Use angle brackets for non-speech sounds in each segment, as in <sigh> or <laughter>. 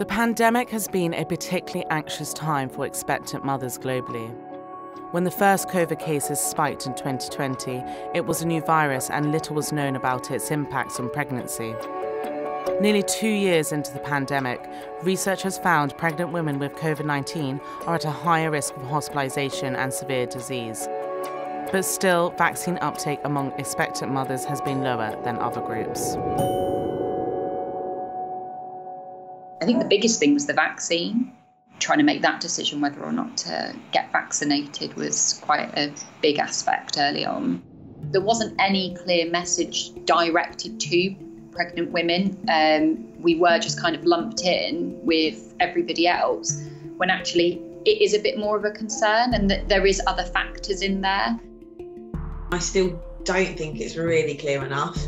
The pandemic has been a particularly anxious time for expectant mothers globally. When the first COVID cases spiked in 2020, it was a new virus and little was known about its impacts on pregnancy. Nearly two years into the pandemic, research has found pregnant women with COVID 19 are at a higher risk of hospitalisation and severe disease. But still, vaccine uptake among expectant mothers has been lower than other groups. Think the biggest thing was the vaccine. Trying to make that decision whether or not to get vaccinated was quite a big aspect early on. There wasn't any clear message directed to pregnant women. Um, we were just kind of lumped in with everybody else when actually it is a bit more of a concern and that there is other factors in there. I still don't think it's really clear enough.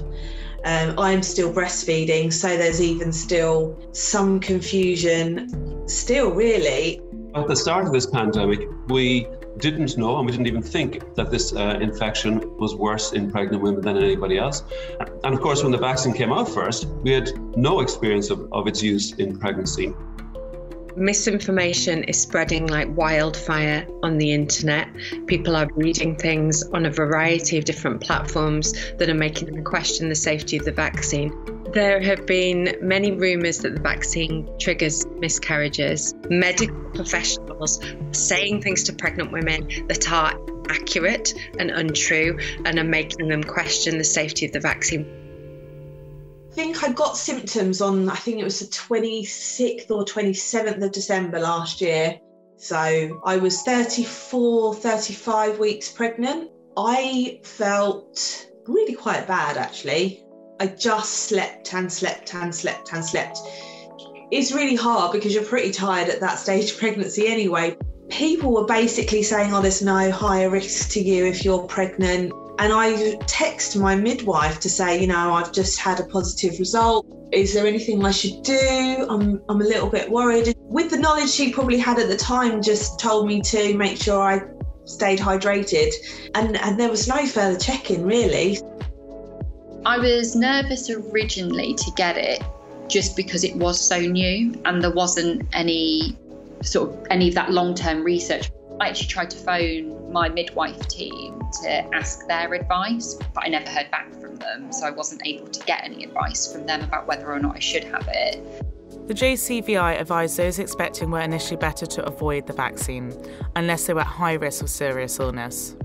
Um, I'm still breastfeeding, so there's even still some confusion, still, really. At the start of this pandemic, we didn't know and we didn't even think that this uh, infection was worse in pregnant women than anybody else. And of course, when the vaccine came out first, we had no experience of, of its use in pregnancy. Misinformation is spreading like wildfire on the internet. People are reading things on a variety of different platforms that are making them question the safety of the vaccine. There have been many rumours that the vaccine triggers miscarriages. Medical professionals saying things to pregnant women that are accurate and untrue and are making them question the safety of the vaccine. I think I got symptoms on, I think it was the 26th or 27th of December last year. So I was 34, 35 weeks pregnant. I felt really quite bad actually. I just slept and slept and slept and slept. It's really hard because you're pretty tired at that stage of pregnancy anyway. People were basically saying, oh, there's no higher risk to you if you're pregnant. And I text my midwife to say, you know, I've just had a positive result. Is there anything I should do? I'm, I'm a little bit worried. With the knowledge she probably had at the time, just told me to make sure I stayed hydrated. And, and there was no further checking, really. I was nervous originally to get it just because it was so new and there wasn't any sort of any of that long term research. I actually tried to phone my midwife team to ask their advice, but I never heard back from them. So I wasn't able to get any advice from them about whether or not I should have it. The JCVI advised those expecting were initially better to avoid the vaccine unless they were at high risk of serious illness.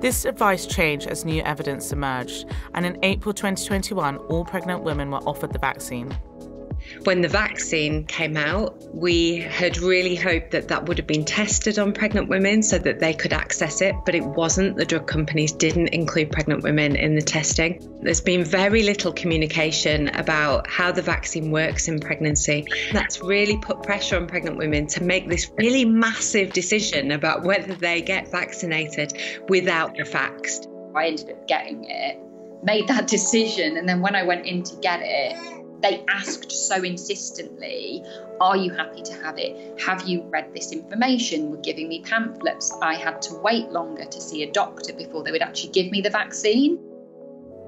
This advice changed as new evidence emerged, and in April 2021, all pregnant women were offered the vaccine. When the vaccine came out, we had really hoped that that would have been tested on pregnant women so that they could access it, but it wasn't. The drug companies didn't include pregnant women in the testing. There's been very little communication about how the vaccine works in pregnancy. That's really put pressure on pregnant women to make this really massive decision about whether they get vaccinated without the facts. I ended up getting it, made that <laughs> decision, and then when I went in to get it, they asked so insistently, Are you happy to have it? Have you read this information? Were giving me pamphlets. I had to wait longer to see a doctor before they would actually give me the vaccine.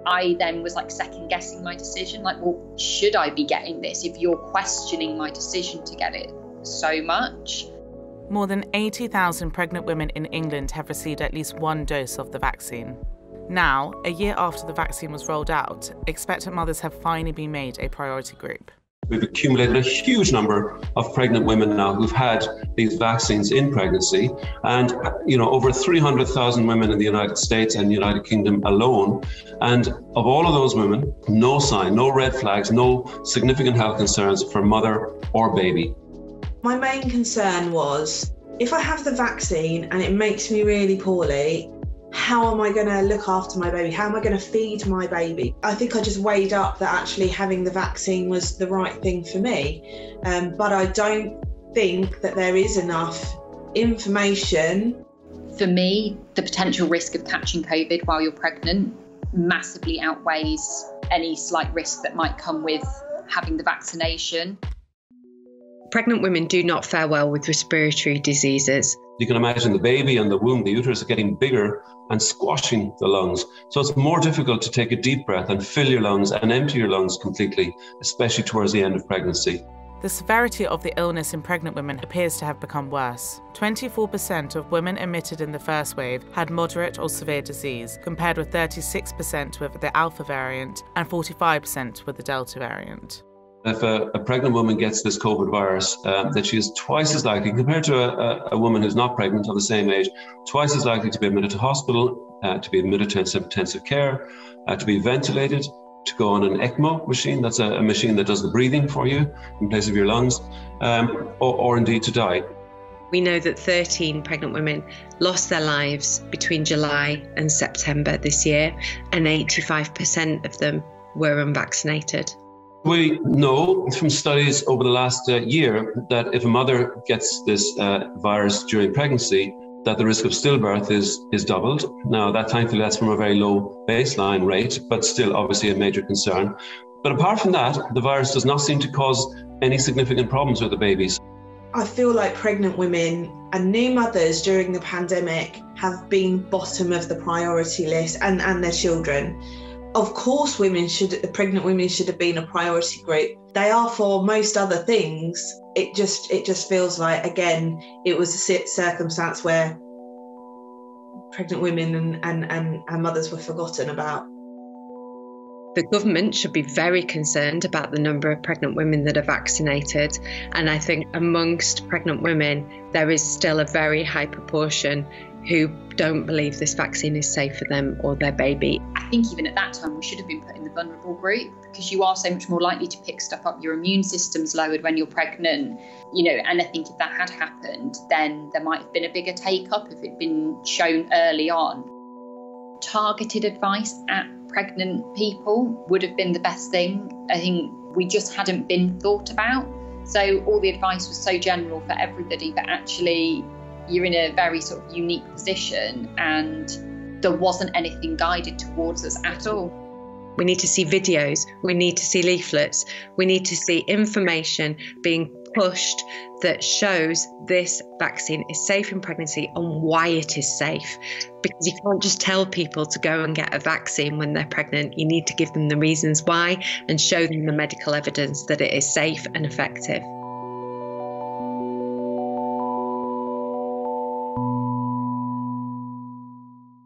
I then was like second guessing my decision like, well, should I be getting this if you're questioning my decision to get it so much? More than 80,000 pregnant women in England have received at least one dose of the vaccine. Now, a year after the vaccine was rolled out, expectant mothers have finally been made a priority group. We've accumulated a huge number of pregnant women now who've had these vaccines in pregnancy, and you know over 300,000 women in the United States and United Kingdom alone. And of all of those women, no sign, no red flags, no significant health concerns for mother or baby. My main concern was if I have the vaccine and it makes me really poorly, how am I going to look after my baby? How am I going to feed my baby? I think I just weighed up that actually having the vaccine was the right thing for me. Um, but I don't think that there is enough information. For me, the potential risk of catching COVID while you're pregnant massively outweighs any slight risk that might come with having the vaccination. Pregnant women do not fare well with respiratory diseases. You can imagine the baby and the womb, the uterus are getting bigger and squashing the lungs. So it's more difficult to take a deep breath and fill your lungs and empty your lungs completely, especially towards the end of pregnancy. The severity of the illness in pregnant women appears to have become worse. 24% of women admitted in the first wave had moderate or severe disease, compared with 36% with the Alpha variant and 45% with the Delta variant. If a, a pregnant woman gets this COVID virus, um, that she is twice as likely, compared to a, a, woman who's not pregnant of the same age, twice as likely to be admitted to hospital, uh, to be admitted to intensive care, uh, to be ventilated, to go on an ECMO machine, that's a, a, machine that does the breathing for you in place of your lungs, um, or, or indeed to die. We know that 13 pregnant women lost their lives between July and September this year, and 85% of them were unvaccinated. We know from studies over the last uh, year that if a mother gets this uh, virus during pregnancy, that the risk of stillbirth is is doubled. Now, that thankfully that's from a very low baseline rate, but still obviously a major concern. But apart from that, the virus does not seem to cause any significant problems with the babies. I feel like pregnant women and new mothers during the pandemic have been bottom of the priority list and, and their children. Of course, women should, pregnant women should have been a priority group. They are for most other things, it just it just feels like again it was a circumstance where pregnant women and, and, and, and mothers were forgotten about. The government should be very concerned about the number of pregnant women that are vaccinated. And I think amongst pregnant women, there is still a very high proportion who don't believe this vaccine is safe for them or their baby. I think even at that time, we should have been put in the vulnerable group because you are so much more likely to pick stuff up. Your immune system's lowered when you're pregnant, you know. And I think if that had happened, then there might have been a bigger take up if it'd been shown early on. Targeted advice at pregnant people would have been the best thing. I think we just hadn't been thought about. So all the advice was so general for everybody, but actually you're in a very sort of unique position and there wasn't anything guided towards us at all. We need to see videos, we need to see leaflets, we need to see information being pushed that shows this vaccine is safe in pregnancy and why it is safe. Because you can't just tell people to go and get a vaccine when they're pregnant. You need to give them the reasons why and show them the medical evidence that it is safe and effective.